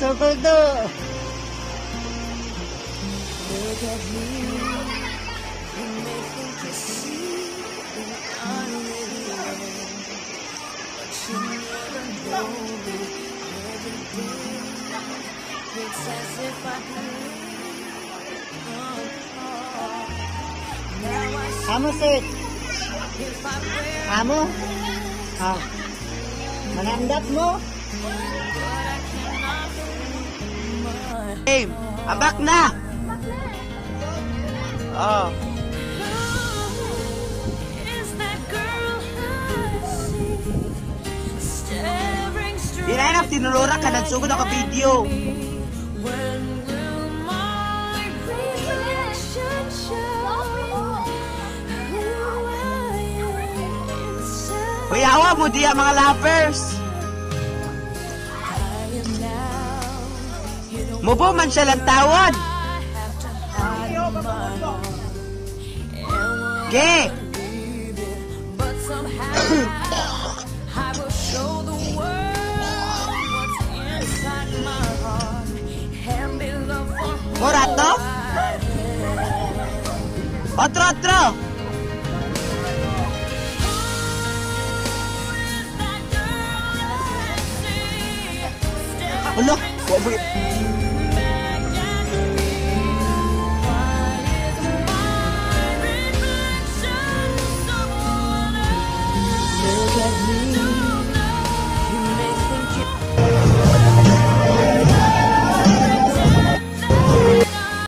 Sukol to. Look at me. You may think you see that I'm with you, but you never know me. Every day, it's as if I see Amo, wear Amo? Ah. Manandap mo? do. Game, abak na! Oh, Is that girl I see staring straight di na enough, tinulura ka, nagsugod ako video. Huyawa mo diya mga lovers. And be loved for who Morato? I am. Otro, otro. Ulo,